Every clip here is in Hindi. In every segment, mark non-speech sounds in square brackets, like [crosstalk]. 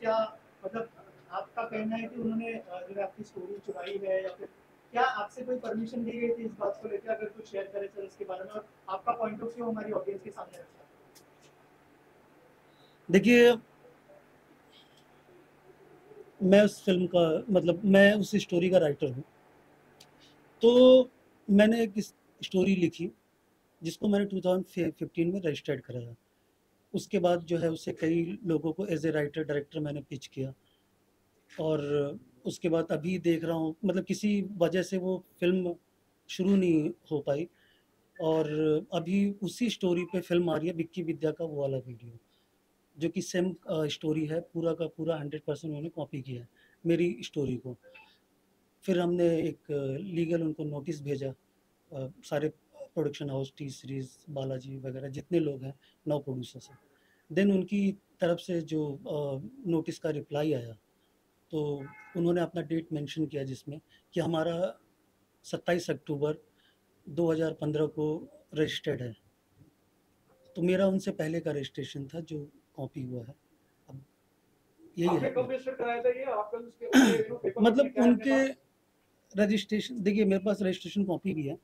क्या मतलब आपका कहना है कि उन्होंने जो आपकी स्टोरी चुराई है या फिर क्या आपसे कोई परमिशन दी गई थी इस बात को लेकर अगर कुछ शेयर करें सर इसके बारे में और आपका पॉइंट ऑफ़ व्यू हमारी ऑडियंस के सामने रखें। देखिए, मैं उस फ़िल्म का मतलब मैं उस स्टोरी का राइटर हूँ। तो मैंने एक स्टोरी लिखी, जिसको मैंने 2015 में रजिस्टर्ड कराया उसके बाद जो है उससे कई लोगों को एज ए राइटर डायरेक्टर मैंने पिच किया। और उसके बाद अभी देख रहा हूँ मतलब किसी वजह से वो फ़िल्म शुरू नहीं हो पाई। और अभी उसी स्टोरी पे फ़िल्म आ रही है, विक्की विद्या का वो वाला वीडियो जो कि सेम स्टोरी है, पूरा का पूरा हंड्रेड परसेंट उन्होंने कॉपी किया है, मेरी स्टोरी को। फिर हमने एक लीगल उनको नोटिस भेजा सारे production house T series Balaji वगैरह जितने लोग हैं नौ प्रोड्यूसर्स हैं देन उनकी तरफ़ से जो नोटिस का रिप्लाई आया तो उन्होंने अपना डेट मेंशन किया जिसमें कि हमारा 27 अक्टूबर 2015 को रजिस्टर्ड है। तो मेरा उनसे पहले का रजिस्ट्रेशन था जो कॉपी हुआ है। अब यही आपने है। [coughs] मतलब उनके रजिस्ट्रेशन देखिए मेरे पास रजिस्ट्रेशन कॉपी भी है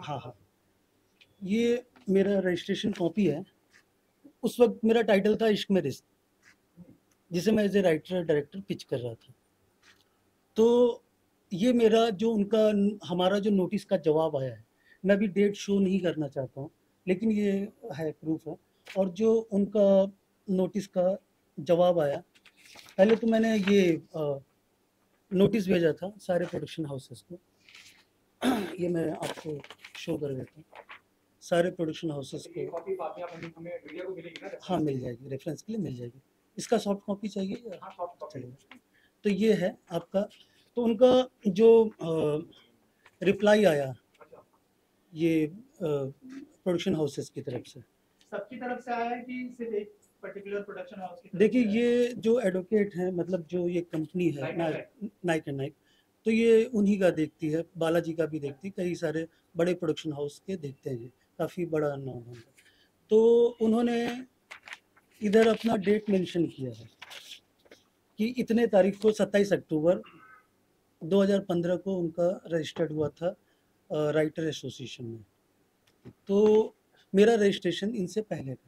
हाँ हाँ। ये मेरा रजिस्ट्रेशन कॉपी है। उस वक्त मेरा टाइटल था इश्क में रिस्क जिसे मैं as a writer director pitch कर रहा था। तो ये मेरा जो उनका हमारा जो नोटिस का जवाब आया है मैं अभी डेट शो नहीं करना चाहता हूँ लेकिन ये है प्रूफ है। और जो उनका नोटिस का जवाब आया पहले तो मैंने ये आ, नोटिस भेजा था सारे प्रोडक्शन हाउसेस को। ये मैं आपको शो कर देता हूँ। सारे प्रोडक्शन हाउसेस को हाँ मिल जाएगी। रेफरेंस के लिए मिल जाएगी। इसका सॉफ्ट कॉपी चाहिए हाँ सॉफ्ट तो ये है आपका तो उनका जो रिप्लाई आया अच्छा। ये प्रोडक्शन हाउसेस की तरफ़ से। सबकी तरफ़ से आया है कि सिर्फ़ एक पर्टिकुलर प्रोडक्शन हाउस देखिए? ये जो एडवोकेट है मतलब जो ये कंपनी है नाइक नाइक तो ये उन्हीं का देखती है, बालाजी का भी देखती है, कई सारे बड़े प्रोडक्शन हाउस के देखते हैं काफ़ी बड़ा नाम है तो उन्होंने इधर अपना डेट मेंशन किया है कि इतने तारीख को 27 अक्टूबर 2015 को उनका रजिस्टर्ड हुआ था राइटर एसोसिएशन में तो मेरा रजिस्ट्रेशन इनसे पहले है।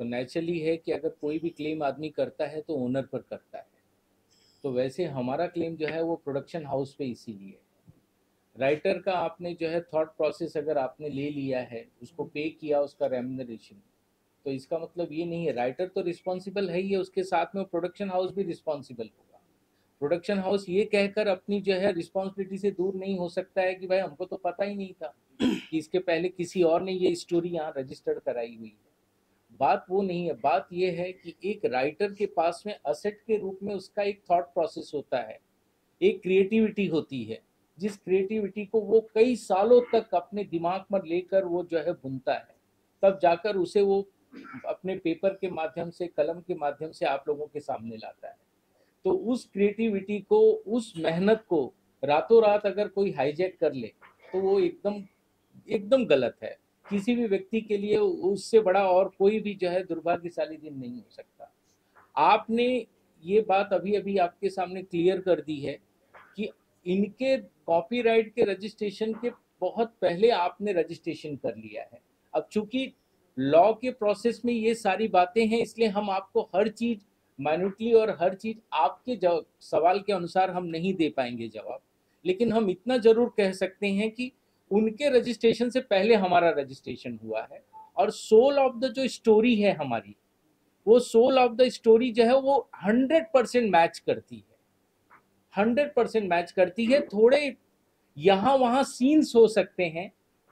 तो नेचुरली है कि अगर कोई भी क्लेम आदमी करता है तो ओनर पर करता है। तो वैसे हमारा क्लेम जो है, वो प्रोडक्शन हाउस पे इसीलिए राइटर का आपने जो है थॉट प्रोसेस अगर आपने ले लिया है, उसको पे किया, उसका रेमुनरेशन तो इसका मतलब ये नहीं है। राइटर तो रिस्पॉन्सिबल है ही है उसके साथ में प्रोडक्शन हाउस भी रिस्पॉन्सिबल होगा। प्रोडक्शन हाउस ये कहकर अपनी जो है रिस्पॉन्सिबिलिटी से दूर नहीं हो सकता है कि भाई हमको तो पता ही नहीं था कि इसके पहले किसी और ने ये स्टोरी यहाँ रजिस्टर्ड कराई हुई। है बात वो नहीं है, बात ये है कि एक राइटर के पास में असेट के रूप में उसका एक थॉट प्रोसेस होता है, एक क्रिएटिविटी होती है, जिस क्रिएटिविटी को वो कई सालों तक अपने दिमाग में लेकर वो जो है बुनता है। तब जाकर उसे वो अपने पेपर के माध्यम से, कलम के माध्यम से आप लोगों के सामने लाता है। तो उस क्रिएटिविटी को, उस मेहनत को रातों रात अगर कोई हाईजैक कर ले तो वो एकदम एकदम गलत है। किसी भी व्यक्ति के लिए उससे बड़ा और कोई भी जो है दुर्भाग्यशाली दिन नहीं हो सकता। आपने ये बात अभी अभी आपके सामने क्लियर कर दी है कि इनके कॉपीराइट के रजिस्ट्रेशन के बहुत पहले आपने रजिस्ट्रेशन कर लिया है। अब चूँकि लॉ के प्रोसेस में ये सारी बातें हैं, इसलिए हम आपको हर चीज़ माइन्यूटली और हर चीज़ आपके सवाल के अनुसार हम नहीं दे पाएँगे जवाब। लेकिन हम इतना ज़रूर कह सकते हैं कि उनके रजिस्ट्रेशन से पहले हमारा रजिस्ट्रेशन हुआ है। और सोल ऑफ़ द जो स्टोरी है हमारी वो सोल ऑफ़ द स्टोरी जो है वो हंड्रेड परसेंट मैच करती है। हंड्रेड परसेंट मैच करती है। थोड़े यहाँ वहाँ सीन्स हो सकते हैं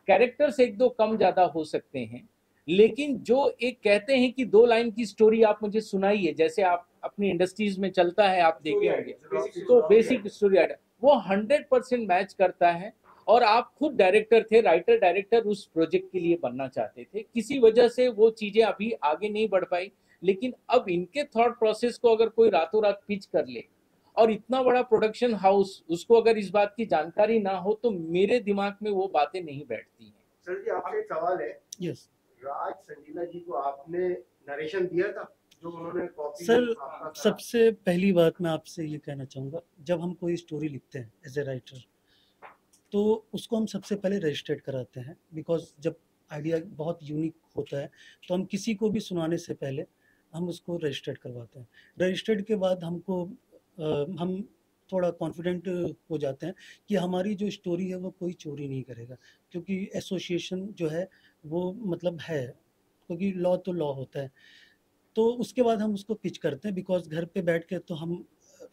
कैरेक्टर्स एक दो कम ज़्यादा हो सकते हैं लेकिन जो एक कहते हैं कि दो लाइन की स्टोरी आप मुझे सुनाइए जैसे आप अपनी इंडस्ट्रीज़ में चलता है आप देखे होंगे। तो बेसिक स्टोरी आइडिया वो हंड्रेड परसेंट मैच करता है। और आप खुद डायरेक्टर थे राइटर डायरेक्टर उस प्रोजेक्ट के लिए बनना चाहते थे। किसी वजह से वो चीज़ें अभी आगे नहीं बढ़ पाई लेकिन अब इनके थॉट प्रोसेस को अगर कोई रातों रात पिच कर ले और इतना बड़ा प्रोडक्शन हाउस उसको अगर इस बात की जानकारी ना हो तो मेरे दिमाग में वो बातें नहीं बैठती हैं। सर जी आपसे एक सवाल है। यस राज संजीला जी को आपने नरेशन दिया था जो उन्होंने कॉपी सर, सबसे पहली बात मैं आपसे ये कहना चाहूँगा जब हम कोई स्टोरी लिखते हैं एज ए राइटर तो उसको हम सबसे पहले रजिस्ट्रेट कराते हैं बिकॉज़ जब आइडिया बहुत यूनिक होता है तो हम किसी को भी सुनाने से पहले हम उसको रजिस्टर्ड करवाते हैं। रजिस्टर्ड के बाद हमको अ, हम थोड़ा कॉन्फिडेंट हो जाते हैं कि हमारी जो स्टोरी है वो कोई चोरी नहीं करेगा क्योंकि एसोसिएशन जो है वो मतलब है क्योंकि लॉ तो लॉ होता है। तो उसके बाद हम उसको पिच करते हैं बिकॉज़ घर पे बैठ के तो हम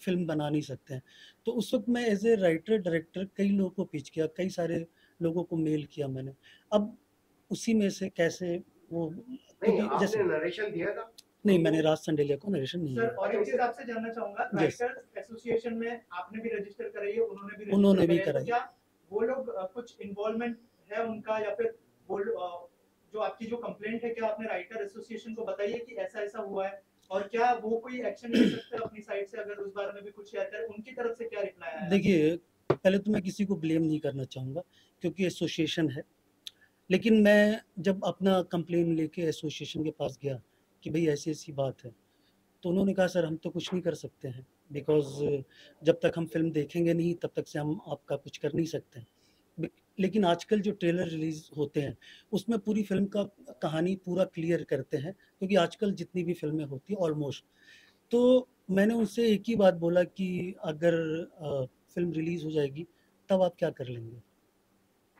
फ़िल्म बना नहीं सकते हैं। तो उस वक्त मैं एज ए राइटर डायरेक्टर कई लोगों को पिच किया कई सारे लोगों को मेल किया मैंने। अब उसी में से कैसे वो नहीं क्योंकि जैसे नरेशन दिया था? नहीं मैंने राज संडेलिया को नरेशन नहीं सर दिया। और एक चीज़ आपसे जानना चाहूँगा राइटर्स एसोसिएशन में आपने भी रजिस्टर कराई है उन्होंने भी उन्होंने भी कराई। तो क्या वो लोग कुछ इन्वॉल्वमेंट है उनका या फिर वो जो आपकी जो कंप्लेंट है क्या आपने राइटर एसोसिएशन को बताई है कि ऐसा ऐसा हुआ है? और क्या वो कोई एक्शन ले सकते हैं अपनी साइड से अगर उस बारे में भी कुछ शेयर करें? उनकी तरफ़ से क्या रिप्लाई आया? देखिए, पहले तो मैं किसी को ब्लेम नहीं करना चाहूँगा, क्योंकि एसोसिएशन है। लेकिन मैं जब अपना कंप्लेन लेके एसोसिएशन के पास गया कि भाई ऐसी ऐसी बात है तो उन्होंने कहा, सर, हम तो कुछ नहीं कर सकते हैं बिकॉज़ जब तक हम फ़िल्म देखेंगे नहीं, तब तक से हम आपका कुछ कर नहीं सकते हैं। लेकिन आजकल जो ट्रेलर रिलीज़ होते हैं उसमें पूरी फ़िल्म का कहानी पूरा क्लियर करते हैं क्योंकि आजकल जितनी भी फ़िल्में होती हैं ऑलमोस्ट तो मैंने उनसे एक ही बात बोला कि अगर अ, फ़िल्म रिलीज़ हो जाएगी तब आप क्या कर लेंगे?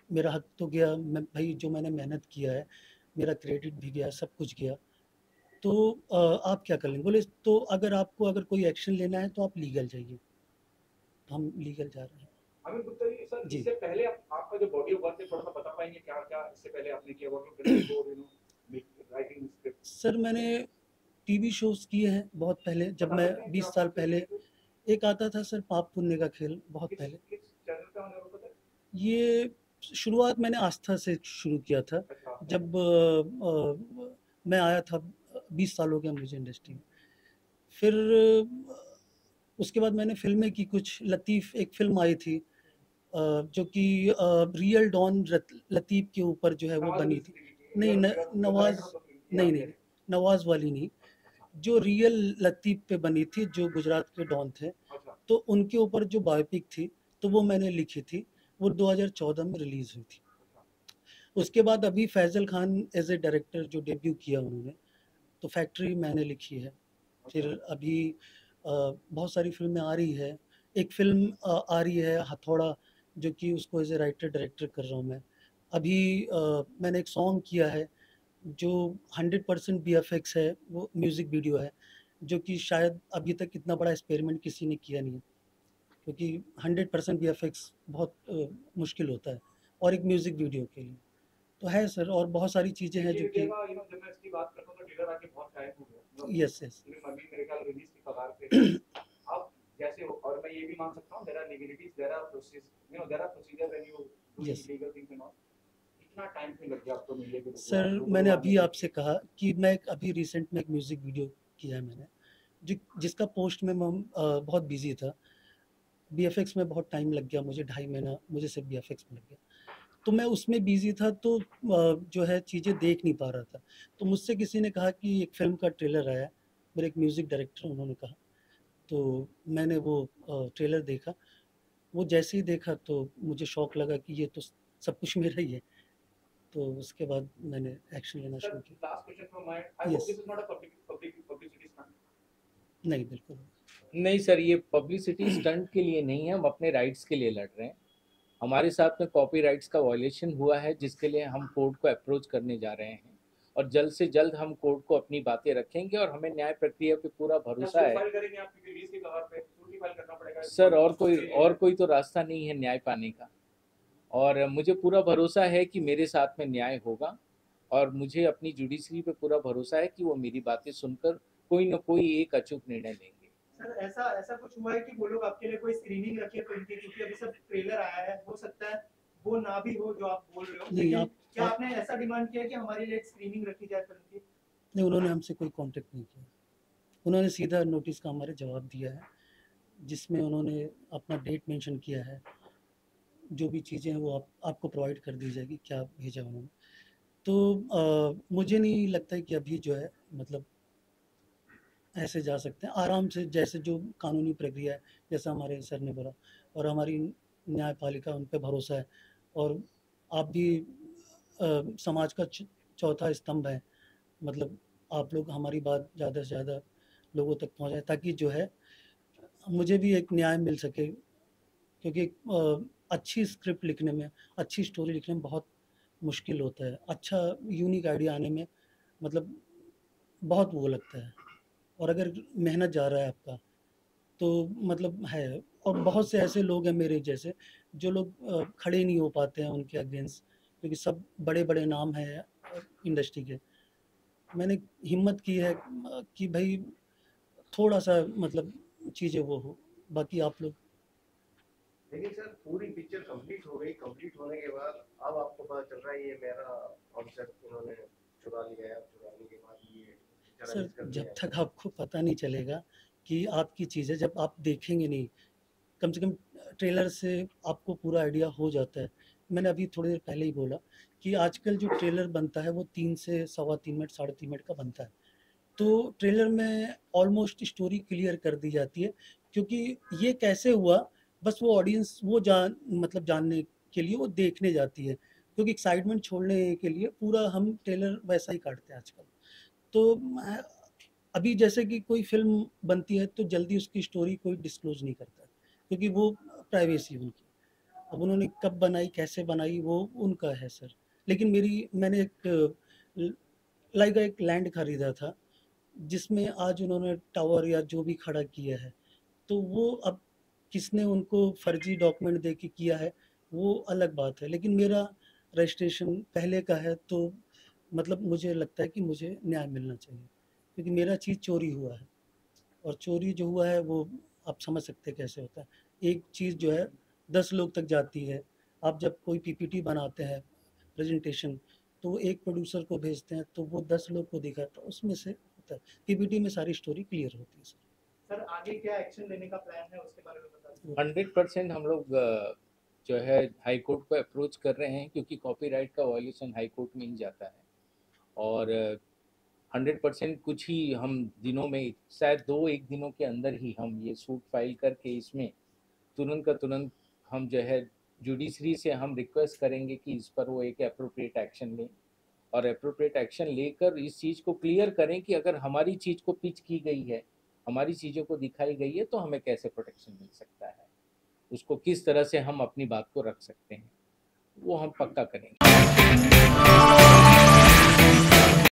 मेरा हक तो गया मैं भाई जो मैंने मेहनत किया है मेरा क्रेडिट भी गया सब कुछ गया। तो अ, आप क्या कर लेंगे? बोले तो अगर आपको अगर कोई एक्शन लेना है तो आप लीगल जाइए। हम लीगल जा रहे हैं। सर जी। इससे पहले आप, आपका जो बॉडी ऑफ़ वर्क है थोड़ा सा बता पाएँगे क्या क्या इससे पहले आपने किया राइटिंग सर मैंने टीवी शोज़ किए हैं बहुत पहले जब मैं 20 साल पहले। एक आता था सर पाप पुण्य का खेल बहुत पहले। ये शुरुआत मैंने आस्था से शुरू किया था अच्छा। जब अ, अ, मैं आया था बीस साल हो गया मुझे इंडस्ट्री में। फिर उसके बाद मैंने फ़िल्में की कुछ लतीफ़ एक फ़िल्म आई थी जो कि रियल डॉन लतीफ़ के ऊपर जो है वो बनी थी। नहीं, न- नवाज- नहीं नहीं नवाज़ वाली नहीं। जो रियल लतीफ़ पे बनी थी जो गुजरात के डॉन थे अच्छा। तो उनके ऊपर जो बायोपिक थी तो वो मैंने लिखी थी। वो 2014 में रिलीज़ हुई थी। उसके बाद अभी Faizal Khan as a director जो डेब्यू किया उन्होंने तो फैक्ट्री मैंने लिखी है। फिर अभी बहुत सारी फ़िल्में आ रही है। एक फ़िल्म आ रही है हथौड़ा जो कि उसको एज ए राइटर डायरेक्टर कर रहा हूँ मैं। अभी अ, मैंने एक सॉन्ग किया है जो 100 परसेंट बी एफ़ एक्स है वो म्यूज़िक वीडियो है जो कि शायद अभी तक इतना बड़ा एक्सपेरिमेंट किसी ने किया नहीं है। क्योंकि 100 परसेंट बी एफ़ एक्स बहुत अ, मुश्किल होता है और एक म्यूज़िक वीडियो के लिए। तो है सर और बहुत सारी चीज़ें हैं जो कि तो यस यस [clears throat] फ़िल्म अभी मेरे ख्याल रिलीज़ की कगार पे अब जैसे हो और मैं ये भी मान सकता हूँ there are legalities there are process you know there are procedure when you do. Legal things and all sir मैंने अभी आपसे कहा कि मैं एक अभी रिसेंट में एक म्यूज़िक वीडियो किया है मैंने जो जिसका पोस्ट में मैं बहुत बिज़ी था। बीएफएक्स में बहुत टाइम लग गया मुझे ढाई महीना मुझे सिर्फ़ बी एफ़ में लग गया। तो मैं उसमें बिज़ी था तो जो है चीज़ें देख नहीं पा रहा था। तो मुझसे किसी ने कहा कि एक फ़िल्म का ट्रेलर आया मेरे एक म्यूज़िक डायरेक्टर उन्होंने कहा। तो मैंने वो ट्रेलर देखा। वो जैसे ही देखा तो मुझे शौक लगा कि ये तो सब कुछ मेरा ही है। तो उसके बाद मैंने एक्शन लेना शुरू किया। नहीं बिल्कुल नहीं। सर ये पब्लिसिटी स्टंट के लिए नहीं है हम अपने राइट्स के लिए लड़ रहे हैं। हमारे साथ में कॉपीराइट्स का वायलेशन हुआ है जिसके लिए हम कोर्ट को अप्रोच करने जा रहे हैं। और जल्द से जल्द हम कोर्ट को अपनी बातें रखेंगे और हमें न्याय प्रक्रिया पे पूरा भरोसा है। सर और कोई और कोई तो रास्ता नहीं है न्याय पाने का। और मुझे पूरा भरोसा है कि मेरे साथ में न्याय होगा और मुझे अपनी जुडिशरी पे पूरा भरोसा है कि वो मेरी बातें सुनकर कोई ना कोई एक अचूक निर्णय लेंगे। सर ऐसा ऐसा कुछ हुआ है कि वो लोग आपके लिए कोई स्क्रीनिंग रखे फ़िल्म की? क्योंकि अभी सब ट्रेलर आया है हो सकता है वो ना भी हो जो आप बोल रहे हो। नहीं, आप- क्या आपने ऐसा डिमांड किया कि हमारे लिए स्क्रीनिंग रखी जाए फ़िल्म की? नहीं उन्होंने हमसे कोई कांटेक्ट नहीं किया। उन्होंने सीधा नोटिस का हमारे जवाब दिया है जिसमें उन्होंने अपना डेट मेंशन किया है। जो भी चीज़ें हैं वो आप आपको प्रोवाइड कर दी जाएगी क्या भेजा उन्होंने। तो अ, मुझे नहीं लगता है कि अभी जो है मतलब ऐसे जा सकते हैं। आराम से जैसे जो कानूनी प्रक्रिया है जैसा हमारे सर ने बोला और हमारी न्यायपालिका उन पर भरोसा है और आप भी अ, समाज का चौथा स्तंभ है। मतलब आप लोग हमारी बात ज़्यादा से ज़्यादा लोगों तक पहुँचाएँ ताकि जो है मुझे भी एक न्याय मिल सके। क्योंकि अ, अच्छी स्क्रिप्ट लिखने में अच्छी स्टोरी लिखने में बहुत मुश्किल होता है। अच्छा यूनिक आइडिया आने में मतलब बहुत वो लगता है। और अगर मेहनत जा रहा है आपका तो मतलब है। और बहुत से ऐसे लोग हैं मेरे जैसे जो लोग खड़े नहीं हो पाते हैं उनके अगेंस्ट क्योंकि सब बड़े बड़े नाम हैं इंडस्ट्री के। मैंने हिम्मत की है कि भाई थोड़ा सा मतलब चीज़ें वो हो बाकी आप लोग। लेकिन सर पूरी पिक्चर कंप्लीट हो गई। कंप्लीट होने के बाद अब आपको पता चल रहा है ये मेरा कॉन्सेप्ट उन्होंने चुरा लिया है। चुराने के बाद ये सर जब तक आपको पता नहीं चलेगा कि आपकी चीज़ें जब आप देखेंगे नहीं कम से कम ट्रेलर से आपको पूरा आइडिया हो जाता है। मैंने अभी थोड़ी देर पहले ही बोला कि आजकल जो ट्रेलर बनता है वो तीन से सवा तीन मिनट, साढ़े तीन मिनट का बनता है। तो ट्रेलर में ऑलमोस्ट स्टोरी क्लियर कर दी जाती है क्योंकि ये कैसे हुआ, बस वो ऑडियंस वो जान मतलब जानने के लिए वो देखने जाती है। क्योंकि एक्साइटमेंट छोड़ने के लिए पूरा हम ट्रेलर वैसा ही काटते हैं आजकल। तो अभी जैसे कि कोई फ़िल्म बनती है तो जल्दी उसकी स्टोरी कोई डिस्क्लोज नहीं करता। क्योंकि वो प्राइवेसी उनकी। अब उन्होंने कब बनाई, कैसे बनाई, वो उनका है सर। लेकिन मेरी, मैंने एक, लाइक एक लैंड खरीदा था, जिसमें आज उन्होंने टावर या जो भी खड़ा किया है तो वो अब किसने उनको फर्जी डॉक्यूमेंट दे के किया है, वो अलग बात है। लेकिन मेरा रजिस्ट्रेशन पहले का है तो मतलब मुझे लगता है कि मुझे न्याय मिलना चाहिए, क्योंकि मेरा चीज़ चोरी हुआ है। और चोरी जो हुआ है, वो आप समझ सकते कैसे होता है। एक चीज़ जो है दस लोग तक जाती है। आप जब कोई पीपीटी बनाते हैं प्रेजेंटेशन तो एक प्रोड्यूसर को भेजते हैं तो वो दस लोग को दिखाता है उसमें से होता है। पीपीटी में सारी स्टोरी क्लियर होती है सर सर आगे क्या एक्शन लेने का प्लान है उसके बारे में बता हंड्रेड परसेंट हम लोग जो है हाई कोर्ट को अप्रोच कर रहे हैं क्योंकि कॉपीराइट का वायलेशन हाई कोर्ट में ही जाता है। और हंड्रेड परसेंट कुछ ही हम दिनों में शायद दो एक दिनों के अंदर ही हम ये सूट फ़ाइल करके इसमें तुरंत का तुरंत हम जो है जुडिशरी से हम रिक्वेस्ट करेंगे कि इस पर वो एक अप्रोप्रिएट एक्शन लें। और अप्रोप्रिएट एक्शन लेकर इस चीज़ को क्लियर करें कि अगर हमारी चीज़ को पिच की गई है, हमारी चीज़ों को दिखाई गई है तो हमें कैसे प्रोटेक्शन मिल सकता है? उसको किस तरह से हम अपनी बात को रख सकते हैं? वो हम पक्का करेंगे।